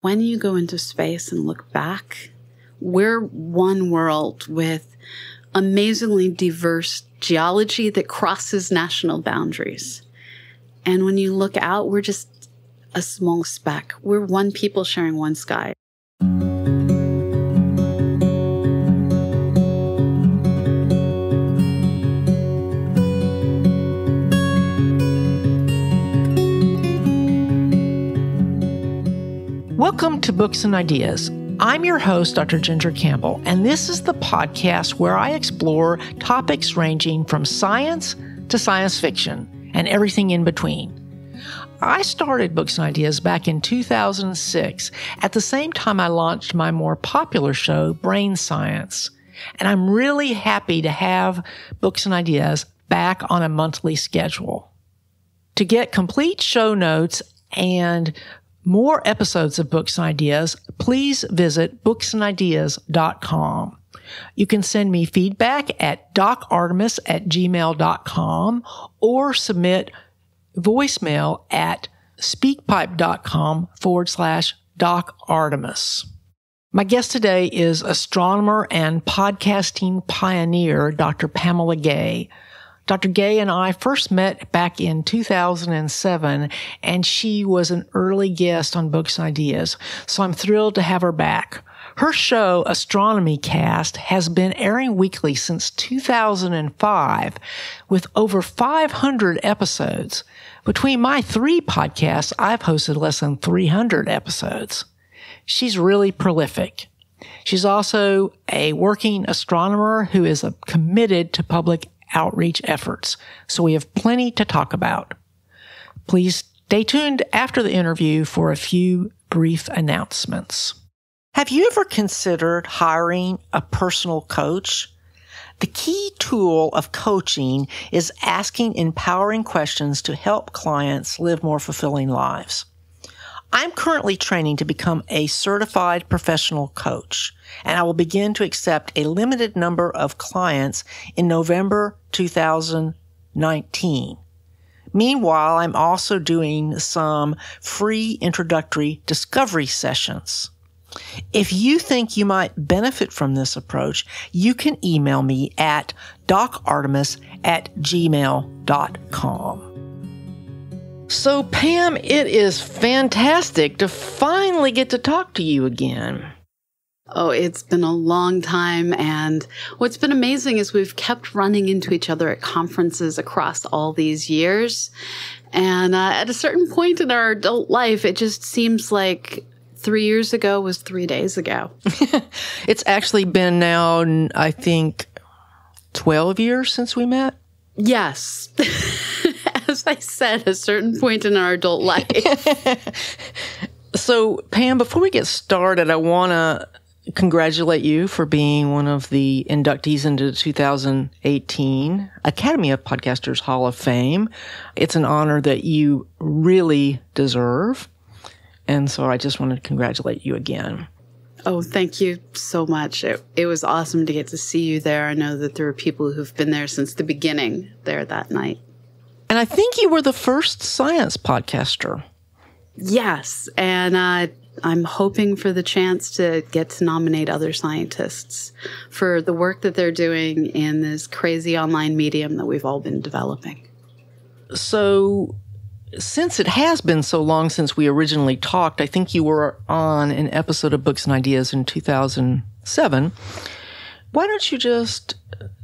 When you go into space and look back, we're one world with amazingly diverse geology that crosses national boundaries. And when you look out, we're just a small speck. We're one people sharing one sky. Welcome to Books and Ideas. I'm your host, Dr. Ginger Campbell, and this is the podcast where I explore topics ranging from science to science fiction and everything in between. I started Books and Ideas back in 2006, at the same time I launched my more popular show, Brain Science. And I'm really happy to have Books and Ideas back on a monthly schedule. To get complete show notes and more episodes of Books and Ideas, please visit booksandideas.com. You can send me feedback at docartemis at gmail.com or submit voicemail at speakpipe.com forward slash docartemis. My guest today is astronomer and podcasting pioneer, Dr. Pamela Gay. Dr. Gay and I first met back in 2007, and she was an early guest on Books and Ideas, so I'm thrilled to have her back. Her show, Astronomy Cast, has been airing weekly since 2005 with over 500 episodes. Between my three podcasts, I've hosted less than 300 episodes. She's really prolific. She's also a working astronomer who is committed to public outreach efforts. So we have plenty to talk about. Please stay tuned after the interview for a few brief announcements. Have you ever considered hiring a personal coach? The key tool of coaching is asking empowering questions to help clients live more fulfilling lives. I'm currently training to become a certified professional coach, and I will begin to accept a limited number of clients in November 2019. Meanwhile, I'm also doing some free introductory discovery sessions. If you think you might benefit from this approach, you can email me at docartemis at gmail.com. So, Pam, it is fantastic to finally get to talk to you again. Oh, it's been a long time. And what's been amazing is we've kept running into each other at conferences across all these years. And uh, at a certain point in our adult life, it just seems like three years ago was three days ago. it's actually been now, I think, 12 years since we met. Yes. as I said, a certain point in our adult life. so, Pam, before we get started, I want to congratulate you for being one of the inductees into the 2018 Academy of Podcasters Hall of Fame. It's an honor that you really deserve. And so I just want to congratulate you again. Oh, thank you so much. It, it was awesome to get to see you there. I know that there are people who've been there since the beginning there that night. And I think you were the first science podcaster. Yes. And uh, I'm hoping for the chance to get to nominate other scientists for the work that they're doing in this crazy online medium that we've all been developing. So, since it has been so long since we originally talked, I think you were on an episode of Books and Ideas in 2007. Why don't you just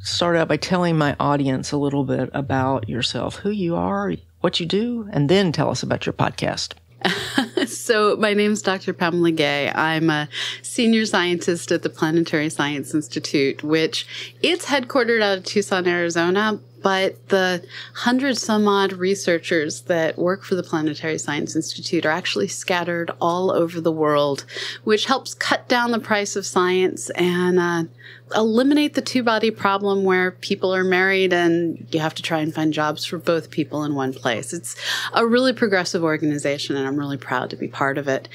start out by telling my audience a little bit about yourself, who you are, what you do, and then tell us about your podcast. so, my name is Dr. Pamela Gay. I'm a senior scientist at the Planetary Science Institute, which it's headquartered out of Tucson, Arizona, but the hundred some odd researchers that work for the Planetary Science Institute are actually scattered all over the world, which helps cut down the price of science and uh, eliminate the two body problem where people are married and you have to try and find jobs for both people in one place. It's a really progressive organization, and I'm really proud to be part of it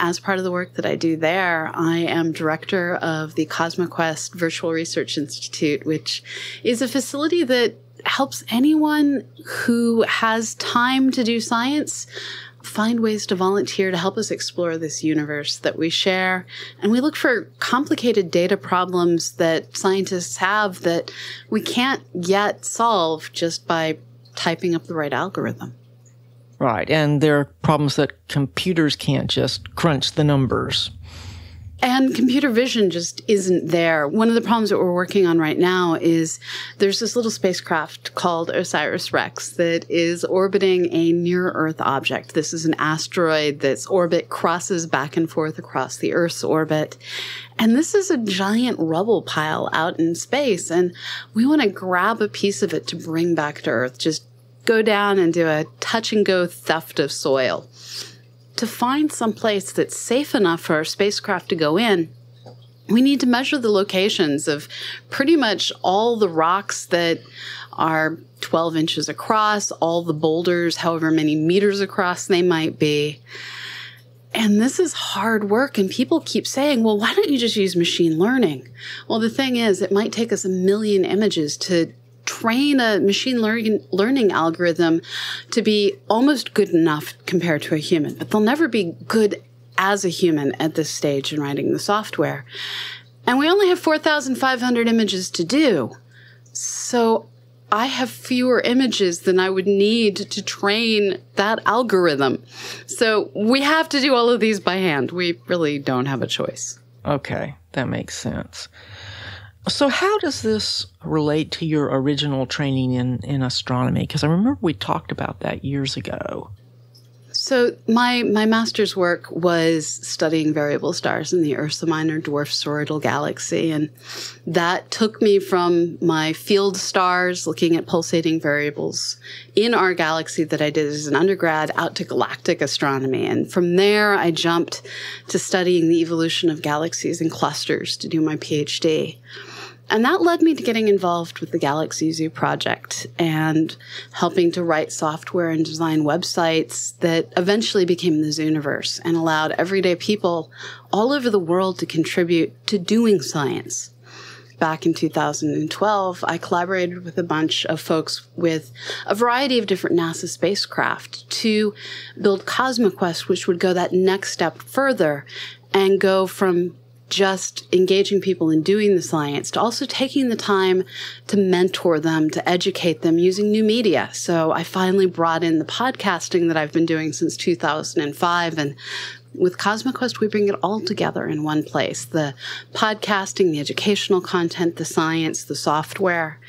as part of the work that I do there, I am director of the CosmoQuest Virtual Research Institute, which is a facility that helps anyone who has time to do science find ways to volunteer to help us explore this universe that we share. And we look for complicated data problems that scientists have that we can't yet solve just by typing up the right algorithm. Right. And there are problems that computers can't just crunch the numbers. And computer vision just isn't there. One of the problems that we're working on right now is there's this little spacecraft called OSIRIS REx that is orbiting a near Earth object. This is an asteroid that's orbit crosses back and forth across the Earth's orbit. And this is a giant rubble pile out in space. And we want to grab a piece of it to bring back to Earth, just go down and do a touch and go theft of soil to find some place that's safe enough for our spacecraft to go in, we need to measure the locations of pretty much all the rocks that are 12 inches across, all the boulders, however many meters across they might be. And this is hard work. And people keep saying, well, why don't you just use machine learning? Well, the thing is, it might take us a million images to train a machine learning, learning algorithm to be almost good enough compared to a human, but they'll never be good as a human at this stage in writing the software. And we only have 4,500 images to do. So I have fewer images than I would need to train that algorithm. So we have to do all of these by hand. We really don't have a choice. Okay, that makes sense. So, how does this relate to your original training in, in astronomy? Because I remember we talked about that years ago. So my my master's work was studying variable stars in the Ursa Minor dwarf spheroidal galaxy, and that took me from my field stars, looking at pulsating variables in our galaxy that I did as an undergrad, out to galactic astronomy, and from there I jumped to studying the evolution of galaxies and clusters to do my PhD. And that led me to getting involved with the Galaxy Zoo project and helping to write software and design websites that eventually became the Zooniverse and allowed everyday people all over the world to contribute to doing science. Back in 2012, I collaborated with a bunch of folks with a variety of different NASA spacecraft to build CosmoQuest, which would go that next step further and go from just engaging people in doing the science to also taking the time to mentor them, to educate them using new media. So I finally brought in the podcasting that I've been doing since 2005 and with CosmoQuest, we bring it all together in one place the podcasting, the educational content, the science, the software.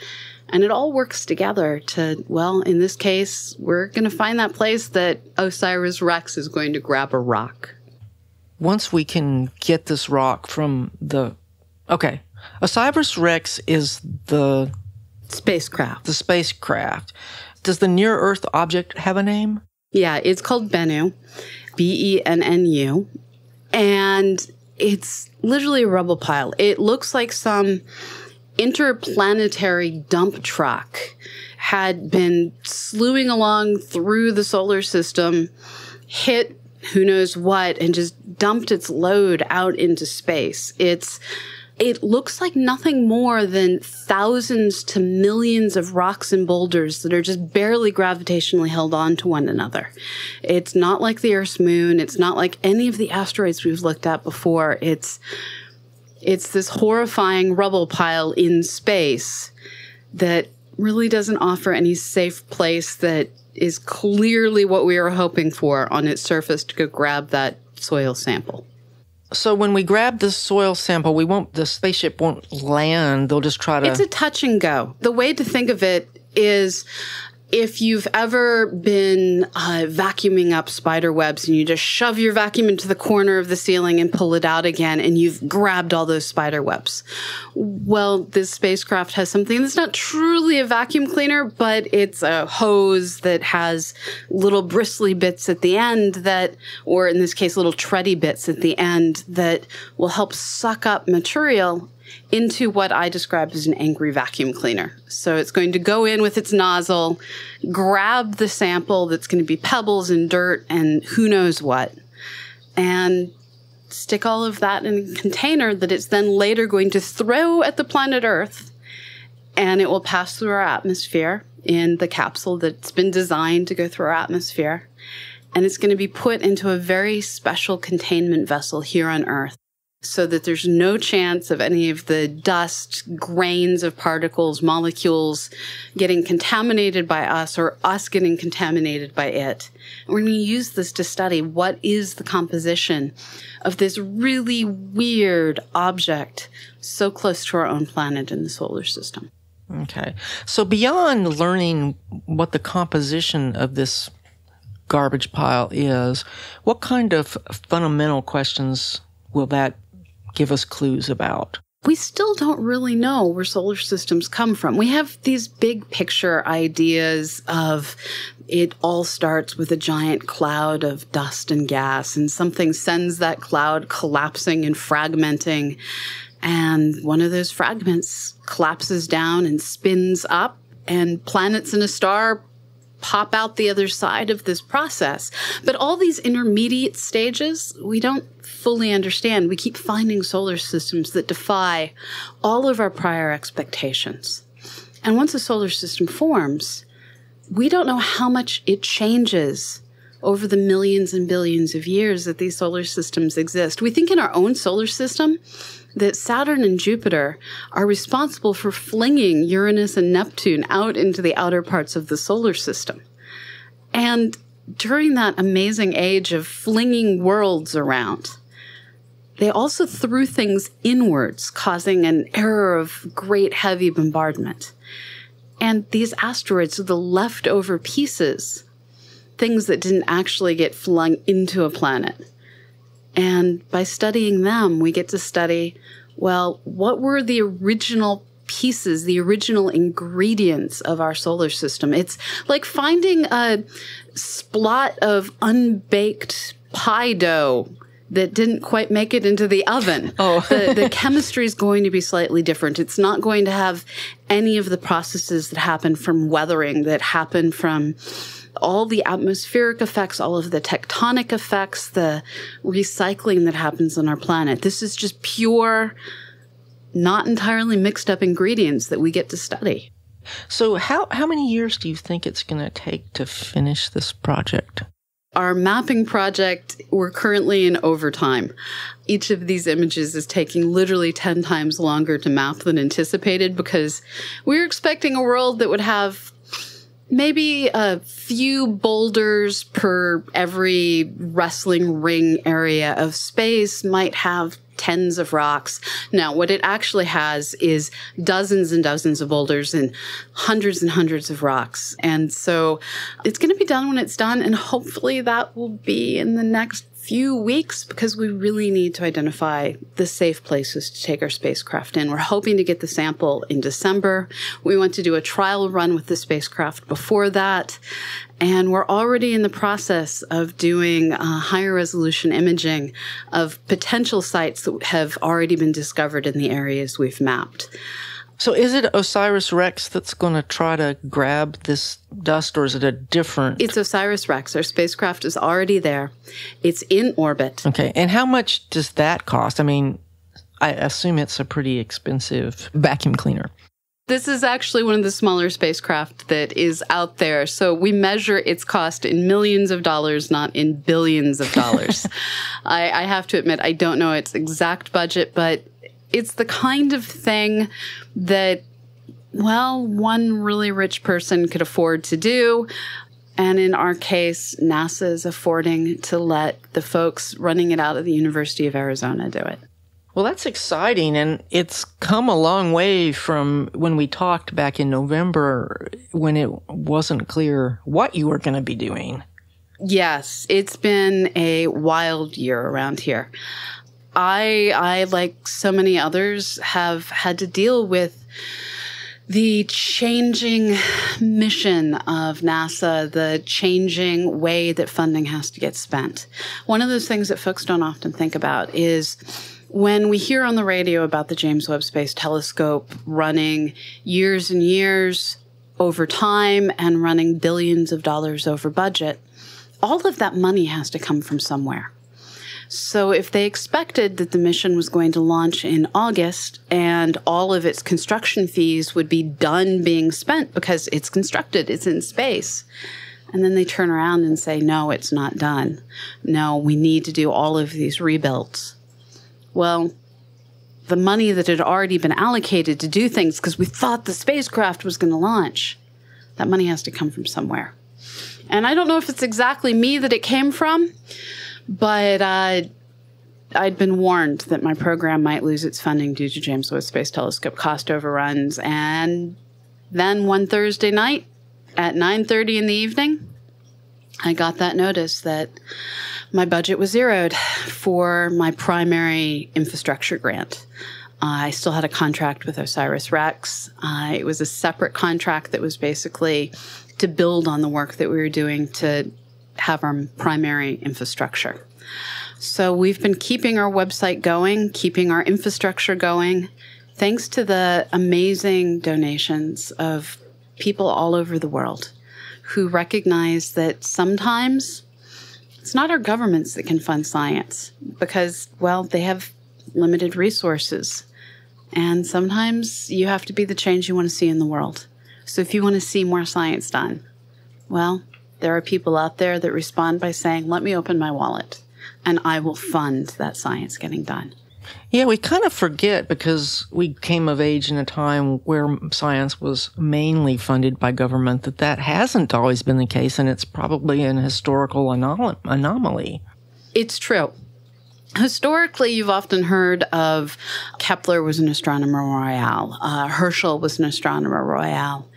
And it all works together to, well, in this case, we're going to find that place that Osiris Rex is going to grab a rock once we can get this rock from the okay. Osiris rex is the spacecraft. the spacecraft. Does the near earth object have a name? Yeah it's called bennu b-e-n-n-u and it's literally a rubble pile. It looks like some interplanetary dump truck had been slewing along through the solar system hit who knows what and just dumped its load out into space. It's it looks like nothing more than thousands to millions of rocks and boulders that are just barely gravitationally held on to one another. It's not like the Earth's moon. It's not like any of the asteroids we've looked at before. It's it's this horrifying rubble pile in space that really doesn't offer any safe place that is clearly what we were hoping for on its surface to go grab that soil sample. So when we grab the soil sample, we won't the spaceship won't land. They'll just try to It's a touch and go. The way to think of it is if you've ever been uh, vacuuming up spider webs and you just shove your vacuum into the corner of the ceiling and pull it out again and you've grabbed all those spider webs. Well, this spacecraft has something that's not truly a vacuum cleaner, but it's a hose that has little bristly bits at the end that, or in this case, little tready bits at the end that will help suck up material into what I describe as an angry vacuum cleaner. So it's going to go in with its nozzle, grab the sample that's going to be pebbles and dirt and who knows what, and stick all of that in a container that it's then later going to throw at the planet Earth. And it will pass through our atmosphere in the capsule that's been designed to go through our atmosphere. and it's going to be put into a very special containment vessel here on Earth so that there's no chance of any of the dust, grains of particles, molecules getting contaminated by us or us getting contaminated by it. We're going to use this to study what is the composition of this really weird object so close to our own planet in the solar system. Okay. So beyond learning what the composition of this garbage pile is, what kind of fundamental questions will that give us clues about? We still don't really know where solar systems come from. We have these big picture ideas of it all starts with a giant cloud of dust and gas, and something sends that cloud collapsing and fragmenting. And one of those fragments collapses down and spins up, and planets and a star pop out the other side of this process. But all these intermediate stages, we don't fully understand. We keep finding solar systems that defy all of our prior expectations. And once a solar system forms, we don't know how much it changes over the millions and billions of years that these solar systems exist. We think in our own solar system, that Saturn and Jupiter are responsible for flinging Uranus and Neptune out into the outer parts of the solar system. And during that amazing age of flinging worlds around, they also threw things inwards, causing an era of great heavy bombardment. And these asteroids are the leftover pieces, things that didn't actually get flung into a planet. And by studying them, we get to study well, what were the original pieces, the original ingredients of our solar system? It's like finding a splot of unbaked pie dough that didn't quite make it into the oven. Oh. the, the chemistry is going to be slightly different. It's not going to have any of the processes that happen from weathering, that happen from all the atmospheric effects, all of the tectonic effects, the recycling that happens on our planet. This is just pure, not entirely mixed up ingredients that we get to study. So, how, how many years do you think it's going to take to finish this project? Our mapping project, we're currently in overtime. Each of these images is taking literally 10 times longer to map than anticipated because we we're expecting a world that would have maybe a few boulders per every wrestling ring area of space might have tens of rocks. Now, what it actually has is dozens and dozens of boulders and hundreds and hundreds of rocks. And so it's going to be done when it's done. And hopefully that will be in the next few weeks because we really need to identify the safe places to take our spacecraft in. We're hoping to get the sample in December. We want to do a trial run with the spacecraft before that. And we're already in the process of doing uh, higher resolution imaging of potential sites that have already been discovered in the areas we've mapped. So is it OSIRIS REx that's going to try to grab this dust or is it a different? It's OSIRIS REx. Our spacecraft is already there. It's in orbit. Okay. And how much does that cost? I mean, I assume it's a pretty expensive vacuum cleaner. This is actually one of the smaller spacecraft that is out there. So we measure its cost in millions of dollars, not in billions of dollars. I, I have to admit, I don't know its exact budget, but it's the kind of thing that, well, one really rich person could afford to do. And in our case, NASA is affording to let the folks running it out of the University of Arizona do it. Well, that's exciting. And it's come a long way from when we talked back in November when it wasn't clear what you were going to be doing. Yes, it's been a wild year around here. I, I like so many others, have had to deal with the changing mission of NASA, the changing way that funding has to get spent. One of those things that folks don't often think about is when we hear on the radio about the James Webb Space Telescope running years and years over time and running billions of dollars over budget, all of that money has to come from somewhere. So if they expected that the mission was going to launch in August and all of its construction fees would be done being spent because it's constructed, it's in space, And then they turn around and say, no, it's not done. No, we need to do all of these rebuilds. Well, the money that had already been allocated to do things because we thought the spacecraft was going to launch, that money has to come from somewhere. And I don't know if it's exactly me that it came from, but uh, I'd been warned that my program might lose its funding due to James Webb Space Telescope cost overruns. And then one Thursday night at 9:30 in the evening, I got that notice that my budget was zeroed for my primary infrastructure grant. I still had a contract with OSIRIS REx. Uh, it was a separate contract that was basically to build on the work that we were doing to have our primary infrastructure. So we've been keeping our website going, keeping our infrastructure going, thanks to the amazing donations of people all over the world who recognize that sometimes it's not our governments that can fund science because, well, they have limited resources. And sometimes you have to be the change you want to see in the world. So if you want to see more science done, well, there are people out there that respond by saying, let me open my wallet and I will fund that science getting done. Yeah, we kind of forget because we came of age in a time where science was mainly funded by government that that hasn't always been the case, and it's probably an historical anom- anomaly. It's true. Historically, you've often heard of Kepler was an astronomer royal, uh, Herschel was an astronomer royal.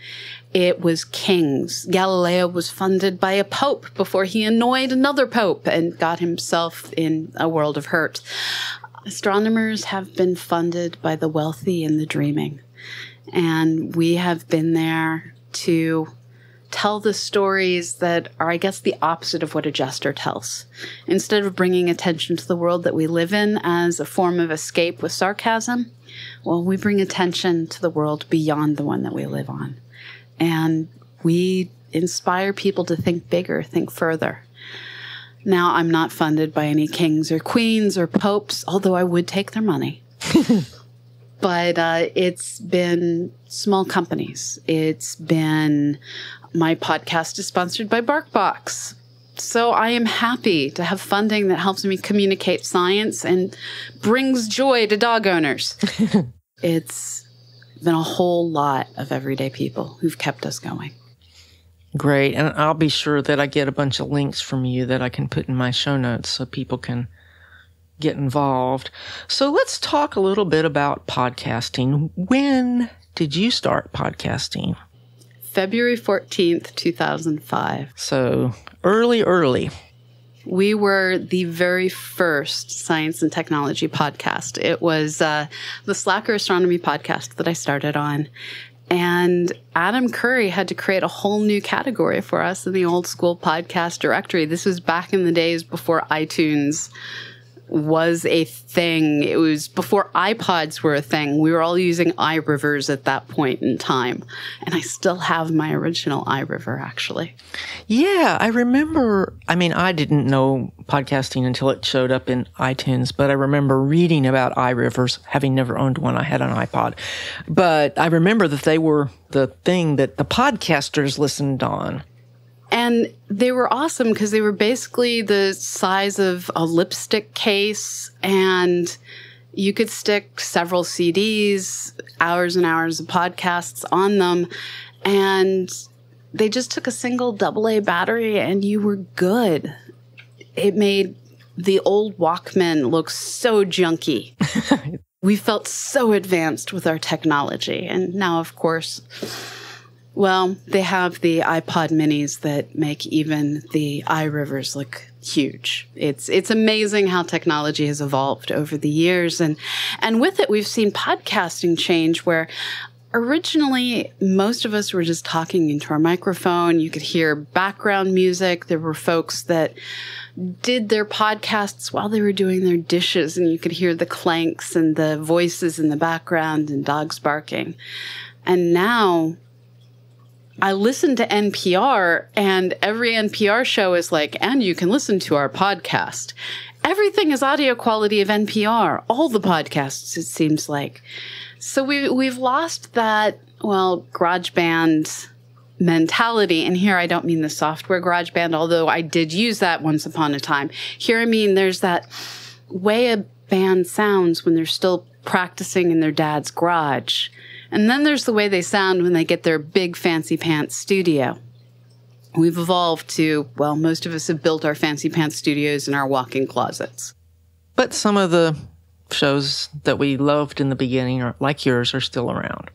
It was kings. Galileo was funded by a pope before he annoyed another pope and got himself in a world of hurt. Astronomers have been funded by the wealthy and the dreaming. And we have been there to tell the stories that are, I guess, the opposite of what a jester tells. Instead of bringing attention to the world that we live in as a form of escape with sarcasm, well, we bring attention to the world beyond the one that we live on. And we inspire people to think bigger, think further. Now, I'm not funded by any kings or queens or popes, although I would take their money. but uh, it's been small companies. It's been my podcast is sponsored by BarkBox. So I am happy to have funding that helps me communicate science and brings joy to dog owners. it's been a whole lot of everyday people who've kept us going. Great. And I'll be sure that I get a bunch of links from you that I can put in my show notes so people can get involved. So let's talk a little bit about podcasting. When did you start podcasting? February 14th, 2005. So early, early. We were the very first science and technology podcast. It was uh, the Slacker Astronomy podcast that I started on. And Adam Curry had to create a whole new category for us in the old school podcast directory. This was back in the days before iTunes was a thing. It was before iPods were a thing. We were all using iRivers at that point in time. And I still have my original iRiver actually. Yeah, I remember. I mean, I didn't know podcasting until it showed up in iTunes, but I remember reading about iRivers, having never owned one. I had an iPod. But I remember that they were the thing that the podcasters listened on. And they were awesome because they were basically the size of a lipstick case and you could stick several CDs, hours and hours of podcasts on them. And they just took a single AA battery and you were good. It made the old Walkman look so junky. we felt so advanced with our technology. And now, of course, well, they have the iPod minis that make even the iRivers look huge. It's it's amazing how technology has evolved over the years and and with it we've seen podcasting change where originally most of us were just talking into our microphone. You could hear background music. There were folks that did their podcasts while they were doing their dishes and you could hear the clanks and the voices in the background and dogs barking. And now I listen to NPR, and every NPR show is like, and you can listen to our podcast. Everything is audio quality of NPR, all the podcasts, it seems like. So we, we've lost that, well, GarageBand mentality. And here I don't mean the software garage band, although I did use that once upon a time. Here I mean there's that way a band sounds when they're still practicing in their dad's garage. And then there's the way they sound when they get their big fancy pants studio. We've evolved to, well, most of us have built our fancy pants studios in our walk in closets. But some of the shows that we loved in the beginning, are, like yours, are still around.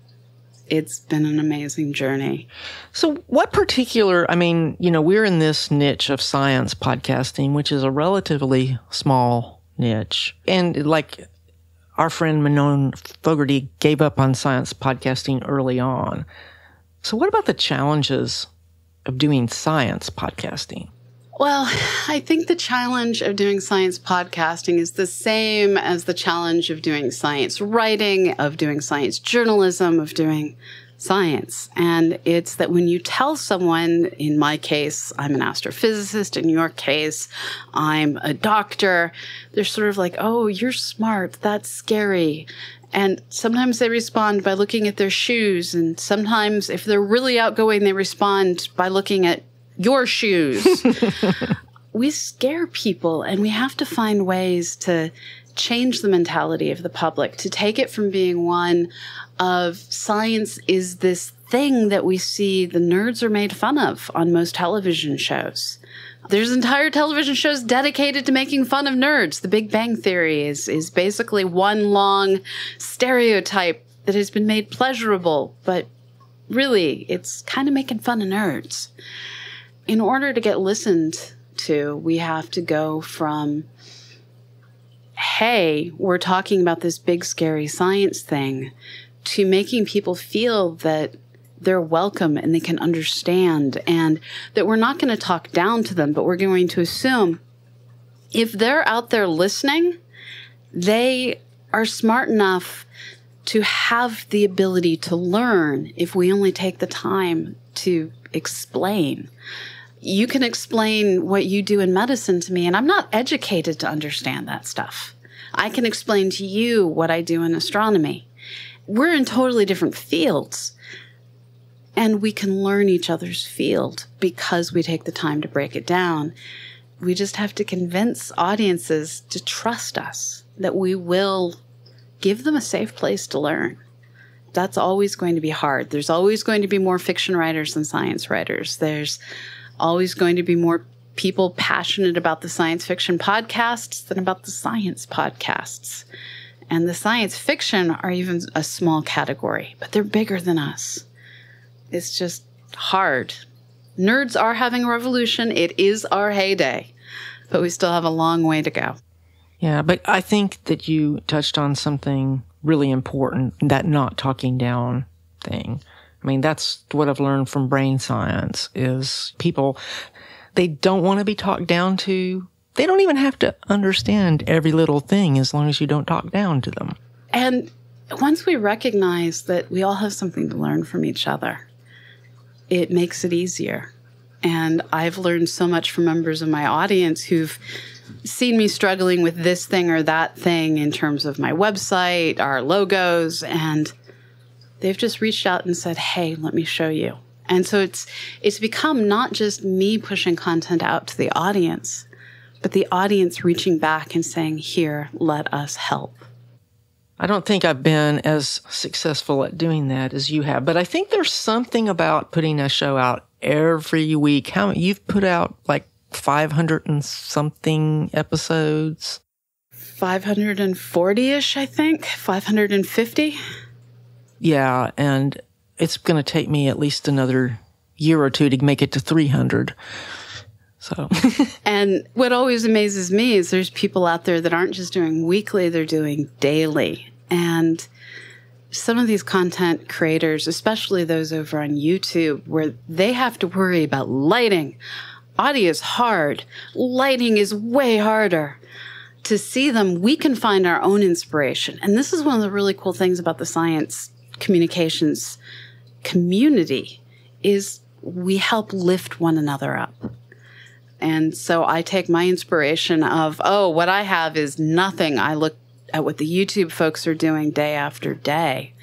It's been an amazing journey. So, what particular, I mean, you know, we're in this niche of science podcasting, which is a relatively small niche. And like our friend Mignon Fogarty gave up on science podcasting early on. So, what about the challenges of doing science podcasting? Well, I think the challenge of doing science podcasting is the same as the challenge of doing science writing, of doing science journalism, of doing science. And it's that when you tell someone, in my case, I'm an astrophysicist, in your case, I'm a doctor, they're sort of like, oh, you're smart, that's scary. And sometimes they respond by looking at their shoes. And sometimes, if they're really outgoing, they respond by looking at your shoes. we scare people, and we have to find ways to change the mentality of the public, to take it from being one of science is this thing that we see the nerds are made fun of on most television shows. There's entire television shows dedicated to making fun of nerds. The Big Bang Theory is, is basically one long stereotype that has been made pleasurable, but really, it's kind of making fun of nerds in order to get listened to, we have to go from, hey, we're talking about this big, scary science thing, to making people feel that they're welcome and they can understand, and that we're not going to talk down to them, but we're going to assume if they're out there listening, they are smart enough to have the ability to learn if we only take the time to explain you can explain what you do in medicine to me, and I'm not educated to understand that stuff. I can explain to you what I do in astronomy. We're in totally different fields, and we can learn each other's field because we take the time to break it down. We just have to convince audiences to trust us, that we will give them a safe place to learn. That's always going to be hard. There's always going to be more fiction writers than science writers. There's always going to be more people passionate about the science fiction podcasts than about the science podcasts. And the science fiction are even a small category, but they're bigger than us. It's just hard. Nerds are having a revolution. It is our heyday, but we still have a long way to go. Yeah, but I think that you touched on something really important that not talking down thing. I mean, that's what I've learned from brain science is people, they don't want to be talked down to. They don't even have to understand every little thing as long as you don't talk down to them. And once we recognize that we all have something to learn from each other, it makes it easier. And I've learned so much from members of my audience who've seen me struggling with this thing or that thing in terms of my website, our logos, and They've just reached out and said, "Hey, let me show you." And so it's it's become not just me pushing content out to the audience, but the audience reaching back and saying, "Here, let us help." I don't think I've been as successful at doing that as you have, but I think there's something about putting a show out every week. How you've put out like 500 and something episodes? 540 ish, I think. 550. Yeah, and it's going to take me at least another year or two to make it to 300. So, and what always amazes me is there's people out there that aren't just doing weekly, they're doing daily. And some of these content creators, especially those over on YouTube, where they have to worry about lighting. Audio is hard, lighting is way harder. To see them, we can find our own inspiration. And this is one of the really cool things about the science communications community is we help lift one another up. And so I take my inspiration of, oh, what I have is nothing. I look at what the YouTube folks are doing day after day.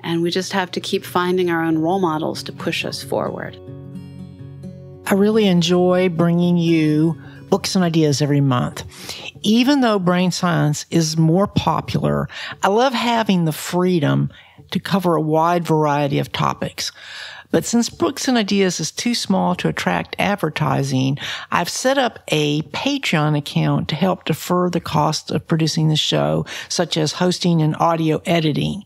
And we just have to keep finding our own role models to push us forward. I really enjoy bringing you books and ideas every month. Even though brain science is more popular, I love having the freedom to cover a wide variety of topics. But since Books and Ideas is too small to attract advertising, I've set up a Patreon account to help defer the cost of producing the show, such as hosting and audio editing.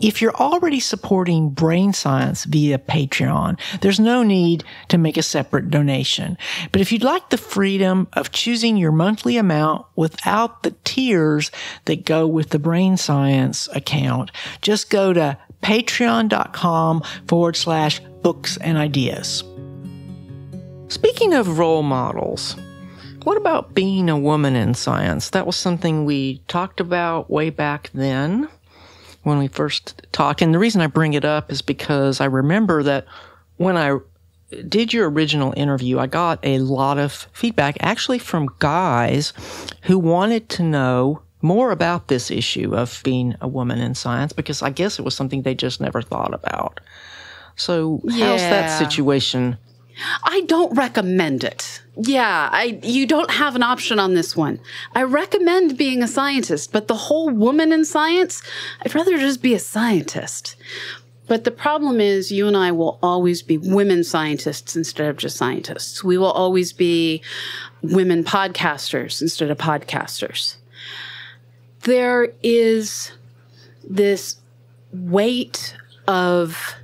If you're already supporting brain science via Patreon, there's no need to make a separate donation. But if you'd like the freedom of choosing your monthly amount without the tiers that go with the brain science account, just go to patreon.com forward slash books and ideas. Speaking of role models, what about being a woman in science? That was something we talked about way back then when we first talked. And the reason I bring it up is because I remember that when I did your original interview, I got a lot of feedback actually from guys who wanted to know more about this issue of being a woman in science because I guess it was something they just never thought about. So, how's that situation? I don't recommend it. Yeah, I you don't have an option on this one. I recommend being a scientist, but the whole woman in science, I'd rather just be a scientist. But the problem is you and I will always be women scientists instead of just scientists. We will always be women podcasters instead of podcasters. There is this weight of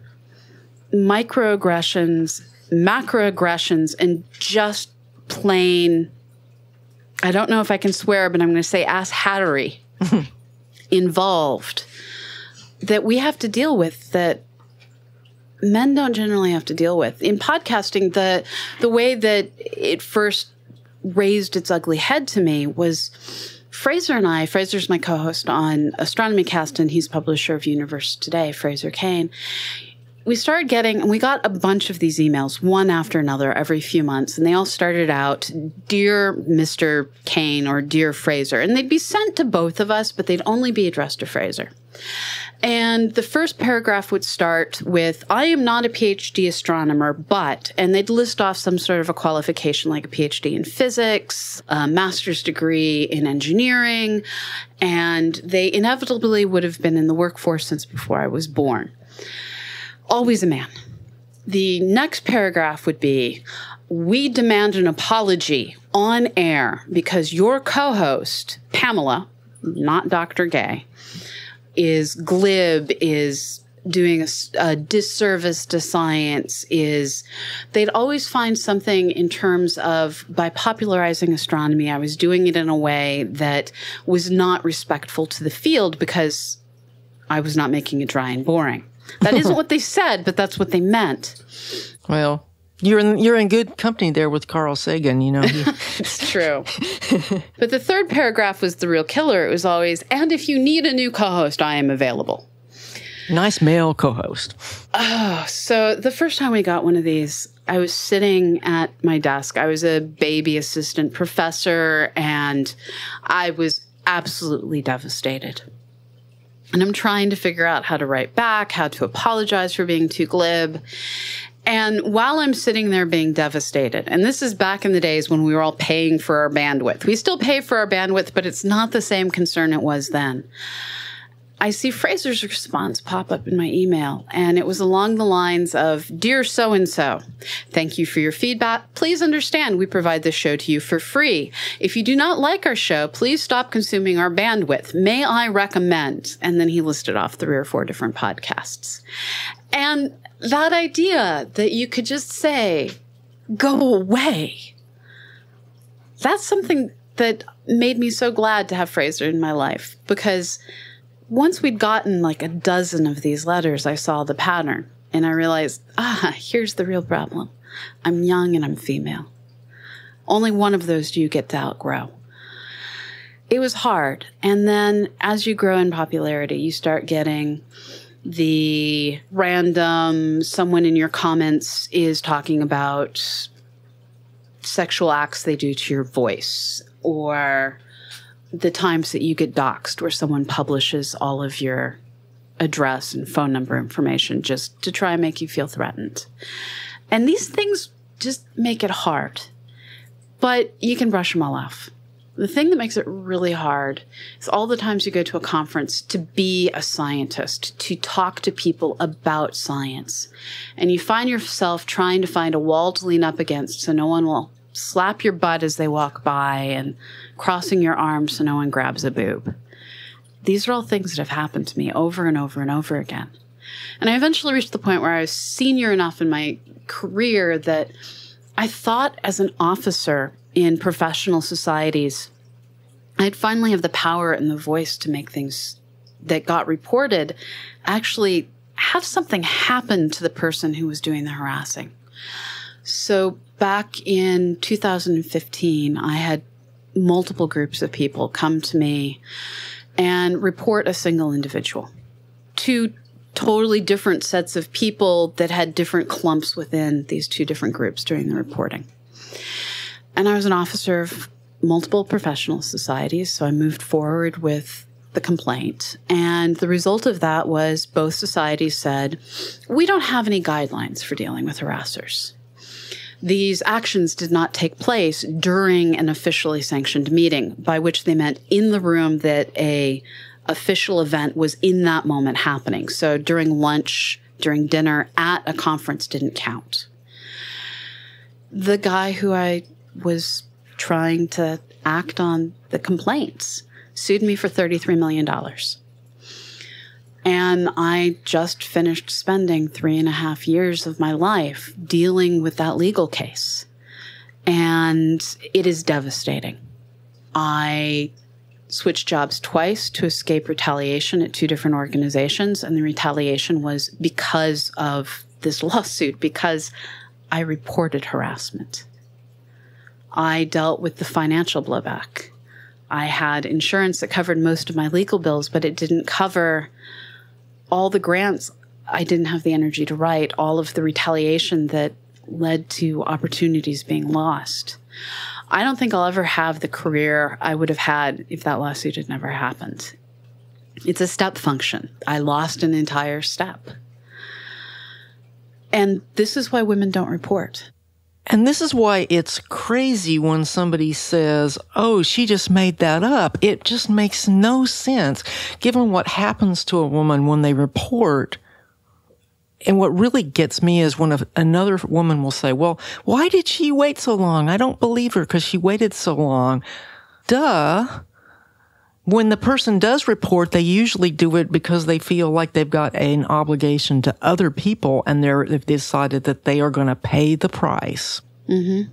microaggressions, macroaggressions, and just plain, I don't know if I can swear, but I'm going to say ass hattery involved that we have to deal with that men don't generally have to deal with. In podcasting, the the way that it first raised its ugly head to me was Fraser and I, Fraser's my co-host on Astronomy Cast and he's publisher of Universe Today, Fraser Cain we started getting, and we got a bunch of these emails, one after another, every few months, and they all started out, "Dear Mr. Cain" or "Dear Fraser," and they'd be sent to both of us, but they'd only be addressed to Fraser. And the first paragraph would start with, I am not a PhD astronomer, but, and they'd list off some sort of a qualification like a PhD in physics, a master's degree in engineering, and they inevitably would have been in the workforce since before I was born always a man. The next paragraph would be We demand an apology on air because your co host, Pamela, not Dr. Gay, is glib, is doing a disservice to science is they'd always find something in terms of by popularizing astronomy i was doing it in a way that was not respectful to the field because i was not making it dry and boring that isn't what they said but that's what they meant Well, you're in you're in good company there with Carl Sagan. You know, It's true. but the third paragraph was the real killer. It was always, and if you need a new co host, I am available. nice male co-host. Oh, so the first time we got one of these, I was sitting at my desk. I was a baby assistant professor and I was absolutely devastated. And I'm trying to figure out how to write back, how to apologize for being too glib. And while I'm sitting there being devastated, and this is back in the days when we were all paying for our bandwidth, we still pay for our bandwidth, but it's not the same concern it was then. I see Fraser's response pop up in my email, and it was along the lines of Dear so and so, thank you for your feedback. Please understand we provide this show to you for free. If you do not like our show, please stop consuming our bandwidth. May I recommend? And then he listed off three or four different podcasts. And that idea that you could just say, go away, that's something that made me so glad to have Fraser in my life because once we'd gotten like a dozen of these letters, I saw the pattern and I realized, ah, here's the real problem. I'm young and I'm female. Only one of those do you get to outgrow. It was hard. And then as you grow in popularity, you start getting the random someone in your comments is talking about sexual acts they do to your voice or the times that you get doxxed where someone publishes all of your address and phone number information just to try and make you feel threatened. And these things just make it hard, but you can brush them all off. The thing that makes it really hard is all the times you go to a conference to be a scientist, to talk to people about science. And you find yourself trying to find a wall to lean up against so no one will slap your butt as they walk by and crossing your arms so no one grabs a boob. These are all things that have happened to me over and over and over again. And I eventually reached the point where I was senior enough in my career that I thought as an officer in professional societies, I'd finally have the power and the voice to make things that got reported actually have something happen to the person who was doing the harassing. So back in 2015, I had multiple groups of people come to me and report a single individual. Two totally different sets of people that had different clumps within these two different groups during the reporting. And I was an officer of multiple professional societies, so I moved forward with the complaint. And the result of that was both societies said, we don't have any guidelines for dealing with harassers. These actions did not take place during an officially sanctioned meeting, by which they meant in the room that a official event was in that moment happening. So during lunch, during dinner, at a conference didn't count. The guy who I was trying to act on the complaints sued me for $33 million. And I just finished spending three and a half years of my life dealing with that legal case. And it is devastating. I switched jobs twice to escape retaliation at two different organizations. And the retaliation was because of this lawsuit, because I reported harassment. I dealt with the financial blowback. I had insurance that covered most of my legal bills, but it didn't cover all the grants I didn't have the energy to write, all of the retaliation that led to opportunities being lost. I don't think I'll ever have the career I would have had if that lawsuit had never happened. It's a step function. I lost an entire step. And this is why women don't report. And this is why it's crazy when somebody says, Oh, she just made that up. It just makes no sense given what happens to a woman when they report and what really gets me is when a, another woman will say, well, why did she wait so long? I don't believe her because she waited so long. Duh. When the person does report, they usually do it because they feel like they've got an obligation to other people and they're, they've decided that they are going to pay the price. Mm-hmm.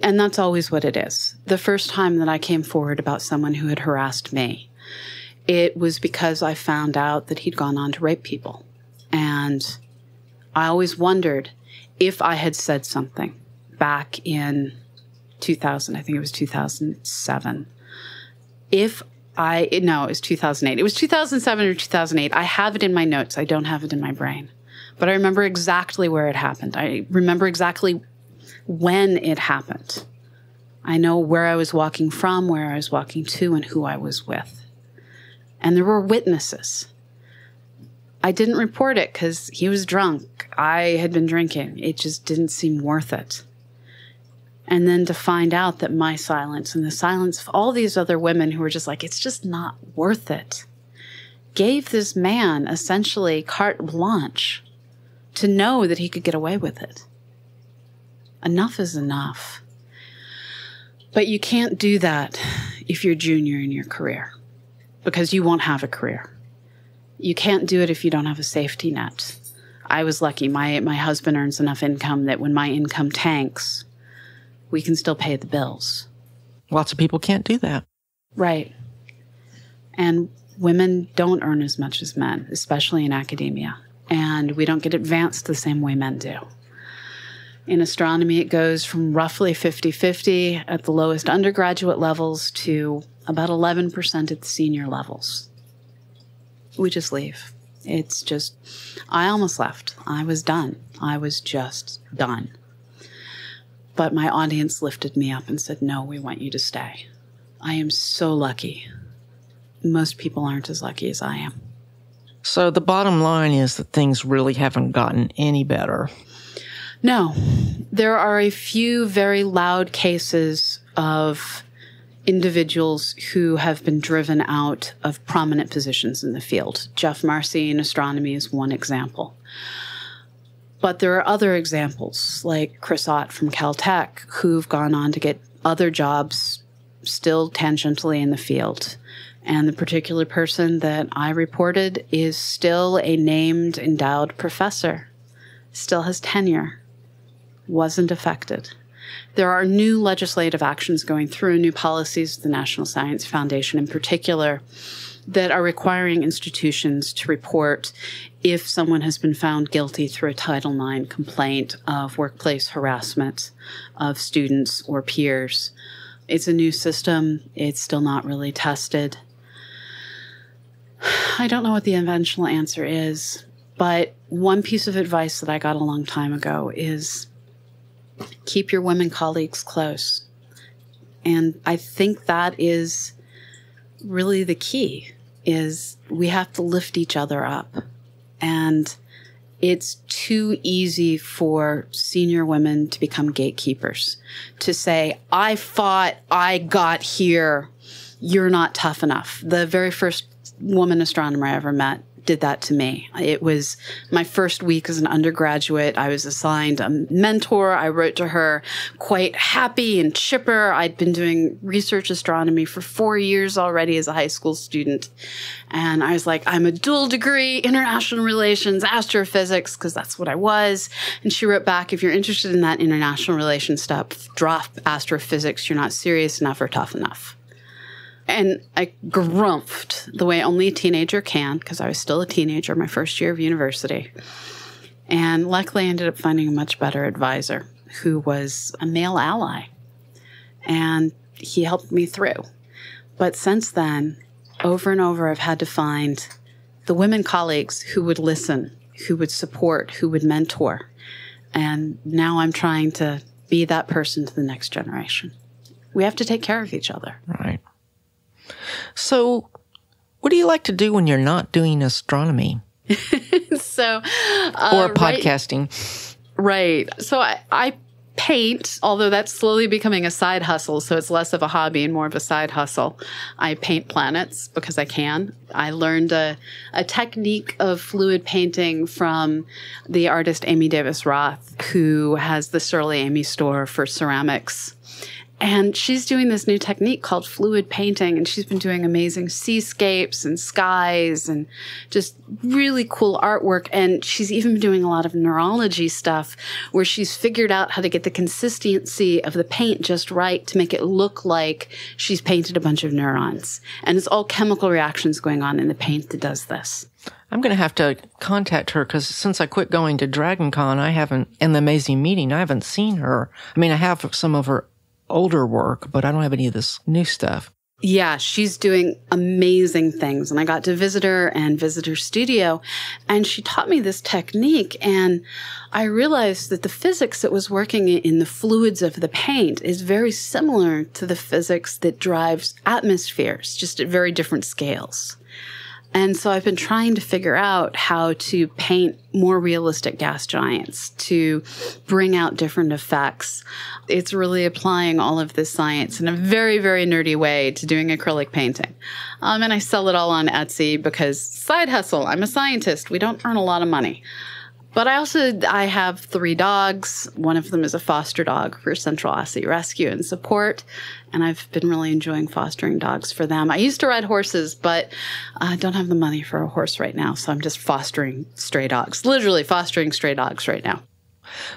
And that's always what it is. The first time that I came forward about someone who had harassed me, it was because I found out that he'd gone on to rape people. And I always wondered if I had said something back in 2000, I think it was 2007. If I, no, it was 2008. It was 2007 or 2008. I have it in my notes. I don't have it in my brain. But I remember exactly where it happened. I remember exactly when it happened. I know where I was walking from, where I was walking to, and who I was with. And there were witnesses. I didn't report it because he was drunk. I had been drinking. It just didn't seem worth it. And then to find out that my silence and the silence of all these other women who were just like, it's just not worth it, gave this man essentially carte blanche to know that he could get away with it. Enough is enough. But you can't do that if you're junior in your career because you won't have a career you can't do it if you don't have a safety net. I was lucky. My my husband earns enough income that when my income tanks, we can still pay the bills. Lots of people can't do that. Right. And women don't earn as much as men, especially in academia. And we don't get advanced the same way men do. In astronomy, it goes from roughly 50 50 at the lowest undergraduate levels to about 11% at the senior levels we just leave. It's just, I almost left. I was done. I was just done. But my audience lifted me up and said, No, we want you to stay. I am so lucky. Most people aren't as lucky as I am. So the bottom line is that things really haven't gotten any better. No, there are a few very loud cases of individuals who have been driven out of prominent positions in the field. Geoff Marcy in astronomy is one example. But there are other examples, like Chris Ott from Caltech, who've gone on to get other jobs still tangentially in the field. And the particular person that I reported is still a named endowed professor, still has tenure, wasn't affected. There are new legislative actions going through, new policies, the National Science Foundation in particular, that are requiring institutions to report if someone has been found guilty through a Title IX complaint of workplace harassment of students or peers. It's a new system, it's still not really tested. I don't know what the eventual answer is, but one piece of advice that I got a long time ago is keep your women colleagues close. And I think that is really the key is we have to lift each other up. And it's too easy for senior women to become gatekeepers, to say, I fought, I got here, you're not tough enough. The very first woman astronomer I ever met did that to me. It was my first week as an undergraduate. I was assigned a mentor. I wrote to her quite happy and chipper. I'd been doing research astronomy for four years already as a high school student. And I was like, I'm a dual degree, international relations, astrophysics, because that's what I was. And she wrote back, if you're interested in that international relations stuff, drop astrophysics. You're not serious enough or tough enough. And I grumped the way only a teenager can, because I was still a teenager, my first year of university. And luckily, I ended up finding a much better advisor who was a male ally. And he helped me through. But since then, over and over, I've had to find the women colleagues who would listen, who would support, who would mentor. And now I'm trying to be that person to the next generation. We have to take care of each other. Right. So, what do you like to do when you're not doing astronomy? so, uh, or podcasting. Right. right. So, I, I paint, although that's slowly becoming a side hustle. So it's less of a hobby and more of a side hustle. I paint planets because I can. I learned a, a technique of fluid painting from the artist Amy Davis Roth, who has the Surly Amy store for ceramics and she's doing this new technique called fluid painting, and she's been doing amazing seascapes and skies and just really cool artwork. And she's even been doing a lot of neurology stuff where she's figured out how to get the consistency of the paint just right to make it look like she's painted a bunch of neurons. And it's all chemical reactions going on in the paint that does this. I'm going to have to contact her because since I quit going to Dragon Con, I haven't, in the amazing meeting, I haven't seen her. I mean, I have some of her older work, but I don't have any of this new stuff. Yeah, she's doing amazing things. And I got to visit her and visit her studio. And she taught me this technique. And I realized that the physics that was working in the fluids of the paint is very similar to the physics that drives atmospheres, just at very different scales. And so I've been trying to figure out how to paint more realistic gas giants to bring out different effects. It's really applying all of this science in a very, very nerdy way to doing acrylic painting. Um, and I sell it all on Etsy because side hustle. I'm a scientist. We don't earn a lot of money. But I also I have three dogs. One of them is a foster dog for Central Aussie Rescue and Support, and I've been really enjoying fostering dogs for them. I used to ride horses, but I don't have the money for a horse right now, so I'm just fostering stray dogs. Literally fostering stray dogs right now.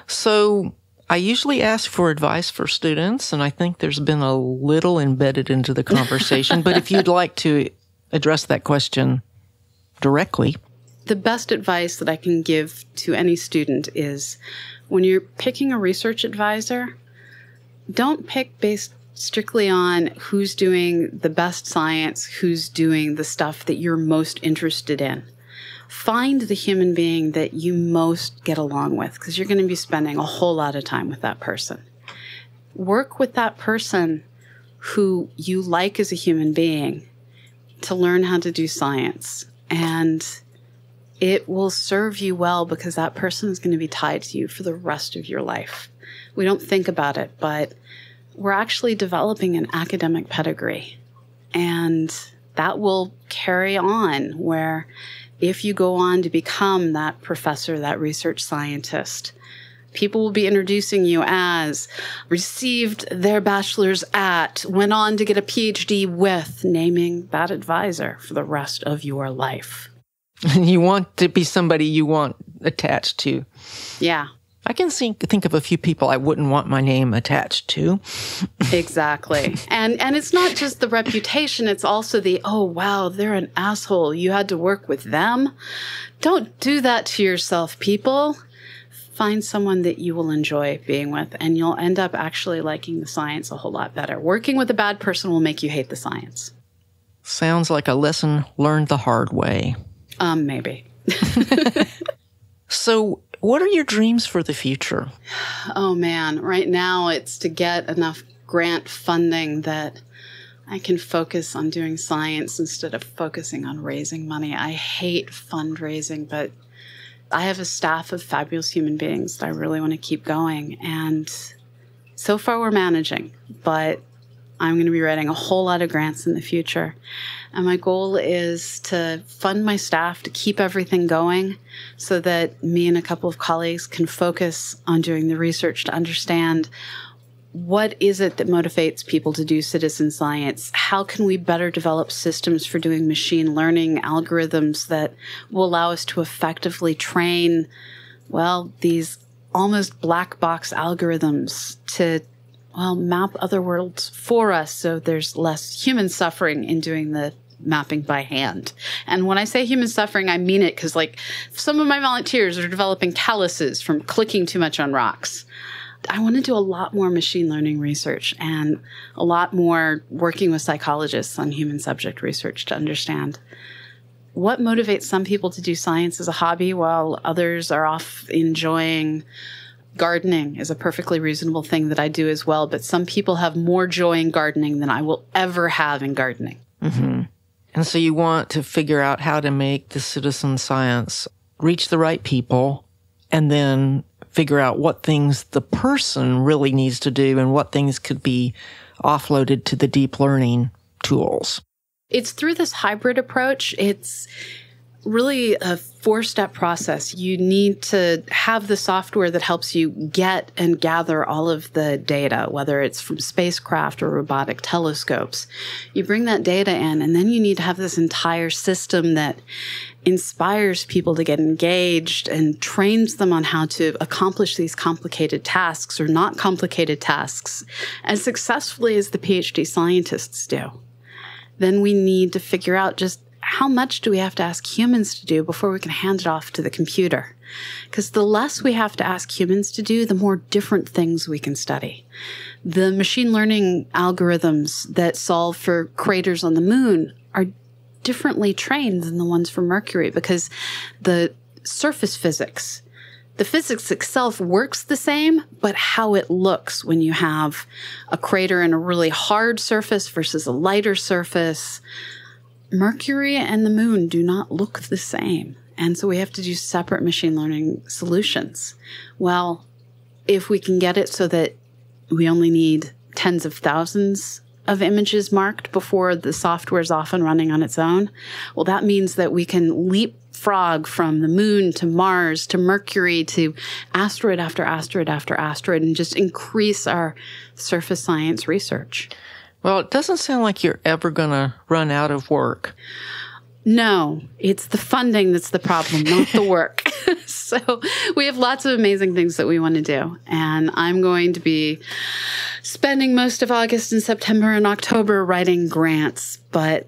So I usually ask for advice for students, and I think there's been a little embedded into the conversation. but if you'd like to address that question directly, the best advice that I can give to any student is when you're picking a research advisor, don't pick based strictly on who's doing the best science, who's doing the stuff that you're most interested in. Find the human being that you most get along with because you're going to be spending a whole lot of time with that person. Work with that person who you like as a human being to learn how to do science and it will serve you well because that person is going to be tied to you for the rest of your life. We don't think about it, but we're actually developing an academic pedigree. And that will carry on where if you go on to become that professor, that research scientist, people will be introducing you as received their bachelor's at, went on to get a PhD with, naming that advisor for the rest of your life. you want to be somebody you want attached to. Yeah. I can think think of a few people I wouldn't want my name attached to. exactly. And and it's not just the reputation, it's also the oh wow, they're an asshole. You had to work with them. Don't do that to yourself, people. Find someone that you will enjoy being with and you'll end up actually liking the science a whole lot better. Working with a bad person will make you hate the science. Sounds like a lesson learned the hard way. Um maybe. so what are your dreams for the future? Oh man, right now it's to get enough grant funding that I can focus on doing science instead of focusing on raising money. I hate fundraising, but I have a staff of fabulous human beings that I really want to keep going. And so far we're managing, but I'm going to be writing a whole lot of grants in the future. And my goal is to fund my staff to keep everything going so that me and a couple of colleagues can focus on doing the research to understand what is it that motivates people to do citizen science? How can we better develop systems for doing machine learning algorithms that will allow us to effectively train, well, these almost black box algorithms to well, map other worlds for us so there's less human suffering in doing the mapping by hand. And when I say human suffering, I mean it because, like, some of my volunteers are developing calluses from clicking too much on rocks. I want to do a lot more machine learning research and a lot more working with psychologists on human subject research to understand what motivates some people to do science as a hobby while others are off enjoying gardening is a perfectly reasonable thing that I do as well, but some people have more joy in gardening than I will ever have in gardening. Mm-hmm. And so you want to figure out how to make the citizen science reach the right people and then figure out what things the person really needs to do and what things could be offloaded to the deep learning tools. It's through this hybrid approach. It's really a four step process. You need to have the software that helps you get and gather all of the data, whether it's from spacecraft or robotic telescopes. You bring that data in, and then you need to have this entire system that inspires people to get engaged and trains them on how to accomplish these complicated tasks or not complicated tasks as successfully as the PhD scientists do. Then we need to figure out just how much do we have to ask humans to do before we can hand it off to the computer? Because the less we have to ask humans to do, the more different things we can study. The machine learning algorithms that solve for craters on the moon are differently trained than the ones for Mercury because the surface physics, the physics itself works the same, but how it looks when you have a crater in a really hard surface versus a lighter surface, Mercury and the moon do not look the same. And so we have to do separate machine learning solutions. Well, if we can get it so that we only need tens of thousands of images marked before the software is off and running on its own, well, that means that we can leapfrog from the moon to Mars to Mercury to asteroid after asteroid after asteroid and just increase our surface science research. Well, it doesn't sound like you're ever going to run out of work. No, it's the funding that's the problem, not the work. so we have lots of amazing things that we want to do. And I'm going to be spending most of August and September and October writing grants. But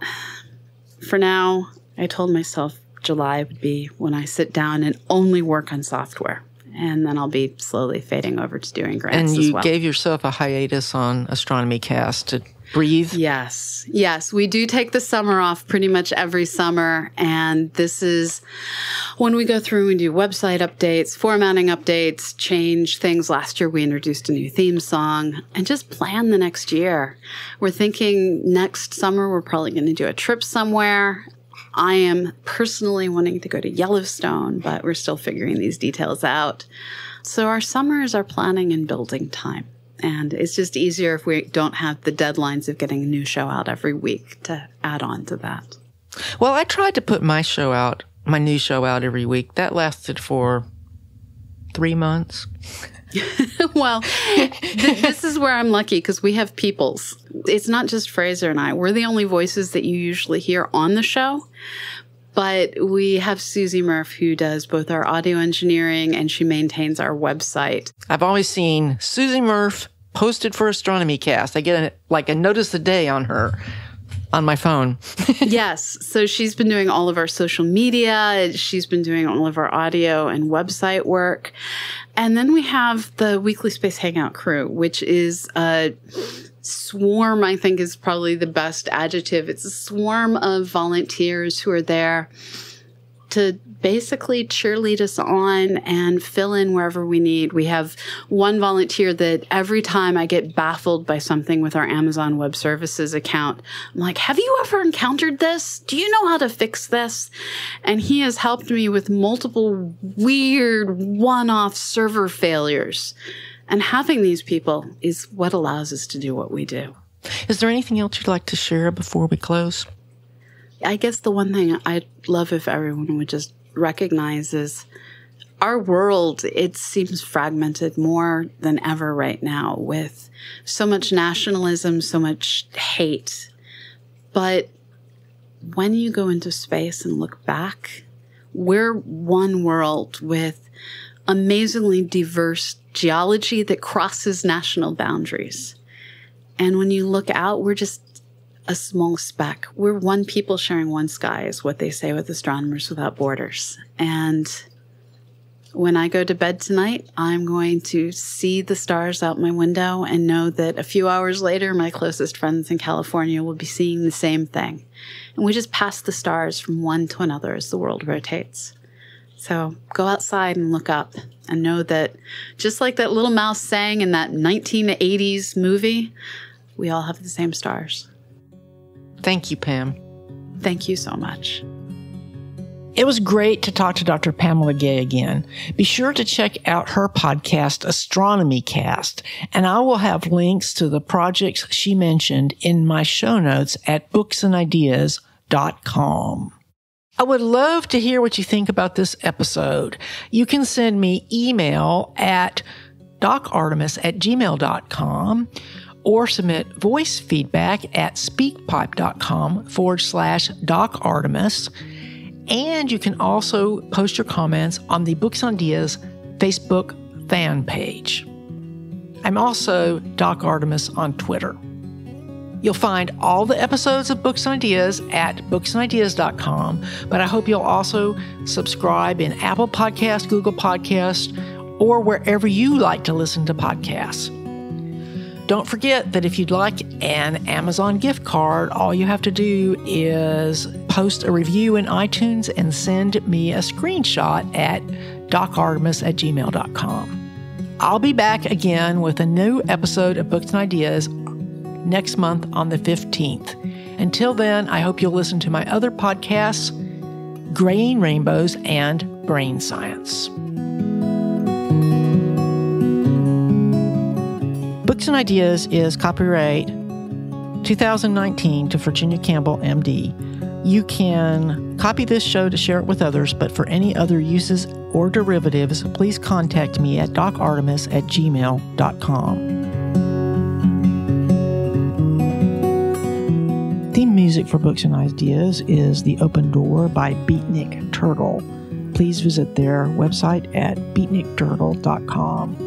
for now, I told myself July would be when I sit down and only work on software and then I'll be slowly fading over to doing grants. And you well. gave yourself a hiatus on Astronomy Cast to breathe. Yes, yes, we do take the summer off pretty much every summer, and this is when we go through and do website updates, formatting updates, change things. Last year we introduced a new theme song, and just plan the next year. We're thinking next summer we're probably going to do a trip somewhere I am personally wanting to go to Yellowstone, but we're still figuring these details out. So our summers are planning and building time. And it's just easier if we don't have the deadlines of getting a new show out every week to add on to that. Well, I tried to put my show out, my new show out every week. That lasted for three months. well, th- this is where I'm lucky because we have peoples. It's not just Fraser and I. We're the only voices that you usually hear on the show. But we have Susie Murph who does both our audio engineering and she maintains our website. I've always seen Susie Murph posted for Astronomy Cast. I get a, like a notice a day on her on my phone. yes. So she's been doing all of our social media. She's been doing all of our audio and website work. And then we have the Weekly Space Hangout crew, which is a swarm, I think is probably the best adjective. It's a swarm of volunteers who are there to basically cheerlead us on and fill in wherever we need. We have one volunteer that every time I get baffled by something with our Amazon Web Services account, I'm like, Have you ever encountered this? Do you know how to fix this? And he has helped me with multiple weird one off server failures. And having these people is what allows us to do what we do. Is there anything else you'd like to share before we close? I guess the one thing I'd love if everyone would just recognizes our world it seems fragmented more than ever right now with so much nationalism so much hate. But when you go into space and look back we're one world with amazingly diverse geology that crosses national boundaries. And when you look out we're just a small speck. We're one people sharing one sky, is what they say with Astronomers Without Borders. And when I go to bed tonight, I'm going to see the stars out my window and know that a few hours later, my closest friends in California will be seeing the same thing. And we just pass the stars from one to another as the world rotates. So go outside and look up and know that just like that little mouse sang in that 1980s movie, we all have the same stars. Thank you, Pam. Thank you so much. It was great to talk to Dr. Pamela Gay again. Be sure to check out her podcast, Astronomy Cast, and I will have links to the projects she mentioned in my show notes at booksandideas.com. I would love to hear what you think about this episode. You can send me email at docartemis at gmail.com or submit voice feedback at speakpipe.com forward slash Doc Artemis. And you can also post your comments on the Books and Ideas Facebook fan page. I'm also Doc Artemis on Twitter. You'll find all the episodes of Books and Ideas at booksandideas.com, but I hope you'll also subscribe in Apple Podcast, Google Podcast, or wherever you like to listen to podcasts. Don't forget that if you'd like an Amazon gift card, all you have to do is post a review in iTunes and send me a screenshot at docartemis at gmail.com. I'll be back again with a new episode of Books and Ideas next month on the 15th. Until then, I hope you'll listen to my other podcasts, Graying Rainbows and Brain Science. Books and Ideas is copyright 2019 to Virginia Campbell, MD. You can copy this show to share it with others, but for any other uses or derivatives, please contact me at docartemis at gmail.com. Theme music for Books and Ideas is The Open Door by Beatnik Turtle. Please visit their website at beatnikturtle.com.